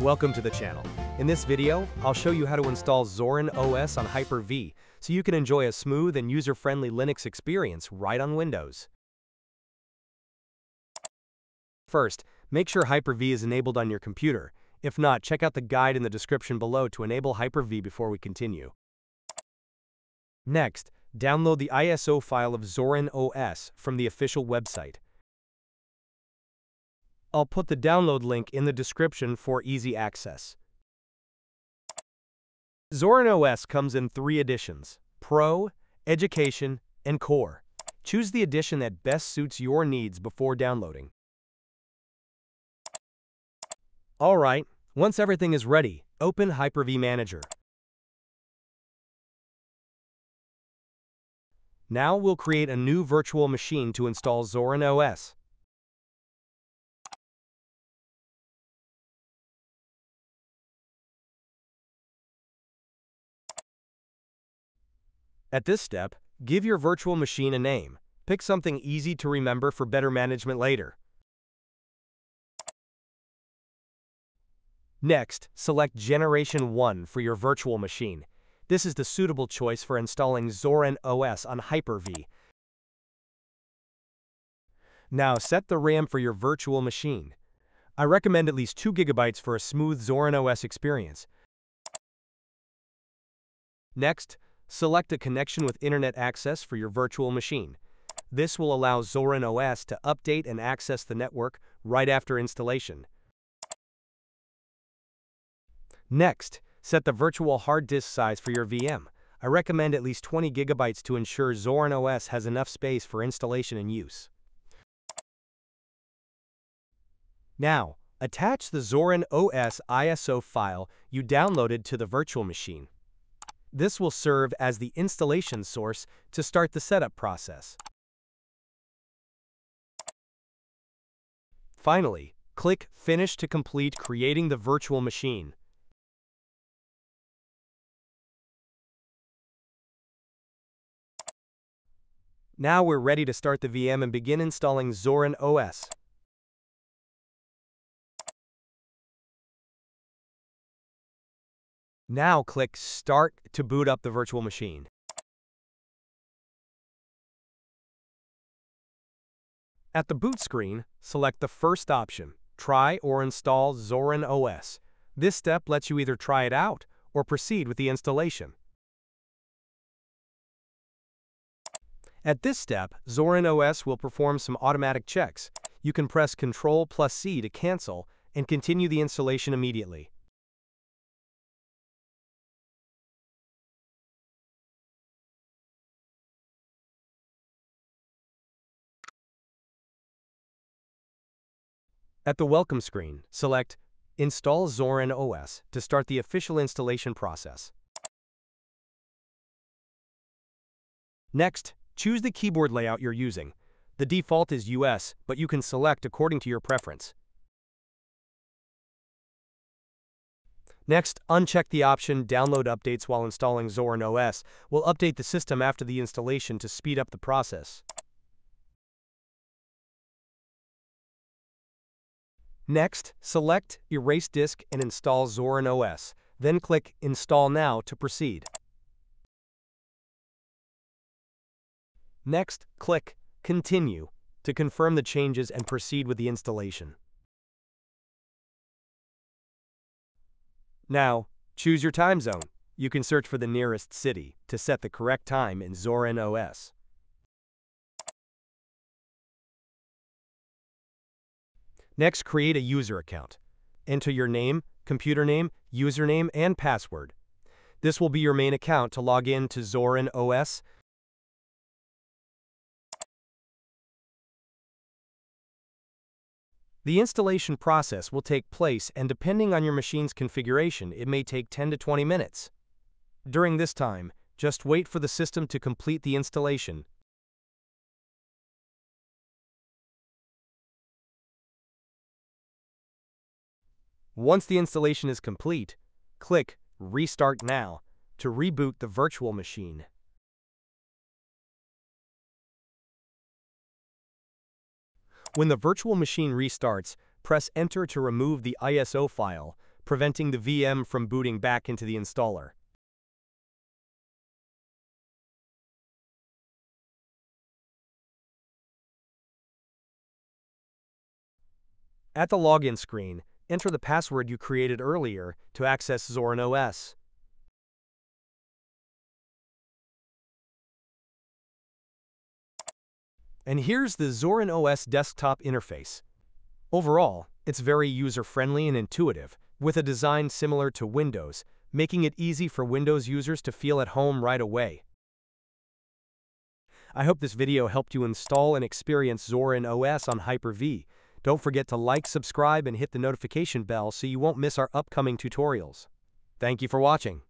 Welcome to the channel. In this video, I'll show you how to install Zorin OS on Hyper-V so you can enjoy a smooth and user-friendly Linux experience right on Windows. First, make sure Hyper-V is enabled on your computer. If not, check out the guide in the description below to enable Hyper-V before we continue. Next, download the ISO file of Zorin OS from the official website. I'll put the download link in the description for easy access. Zorin OS comes in three editions, Pro, Education, and Core. Choose the edition that best suits your needs before downloading. Alright, once everything is ready, open Hyper-V Manager. Now we'll create a new virtual machine to install Zorin OS. At this step, give your virtual machine a name. Pick something easy to remember for better management later. Next, select Generation 1 for your virtual machine. This is the suitable choice for installing Zorin OS on Hyper-V. Now set the RAM for your virtual machine. I recommend at least 2 GB for a smooth Zorin OS experience. Next, Select a connection with internet access for your virtual machine. This will allow Zorin OS to update and access the network right after installation. Next, set the virtual hard disk size for your VM. I recommend at least 20 gigabytes to ensure Zorin OS has enough space for installation and use. Now, attach the Zorin OS ISO file you downloaded to the virtual machine. This will serve as the installation source to start the setup process. Finally, click Finish to complete creating the virtual machine. Now we're ready to start the VM and begin installing Zorin OS. Now click Start to boot up the virtual machine. At the boot screen, select the first option, Try or install Zorin OS. This step lets you either try it out or proceed with the installation. At this step, Zorin OS will perform some automatic checks. You can press Ctrl plus C to cancel and continue the installation immediately. At the Welcome screen, select Install Zorin OS to start the official installation process. Next, choose the keyboard layout you're using. The default is US, but you can select according to your preference. Next, uncheck the option Download updates while installing Zorin OS. We'll update the system after the installation to speed up the process. Next, select Erase Disk and install Zorin OS. Then click Install Now to proceed. Next, click Continue to confirm the changes and proceed with the installation. Now, choose your time zone. You can search for the nearest city to set the correct time in Zorin OS. Next, create a user account. Enter your name, computer name, username, and password. This will be your main account to log in to Zorin OS. The installation process will take place and depending on your machine's configuration, it may take 10 to 20 minutes. During this time, just wait for the system to complete the installation Once the installation is complete, click Restart Now to reboot the virtual machine. When the virtual machine restarts, press Enter to remove the ISO file. preventing the VM from booting back into the installer. At the login screen, enter the password you created earlier to access Zorin OS. And here's the Zorin OS desktop interface. Overall, it's very user-friendly and intuitive, with a design similar to Windows, making it easy for Windows users to feel at home right away. I hope this video helped you install and experience Zorin OS on Hyper-V. Don't forget to like, subscribe, and hit the notification bell so you won't miss our upcoming tutorials. Thank you for watching.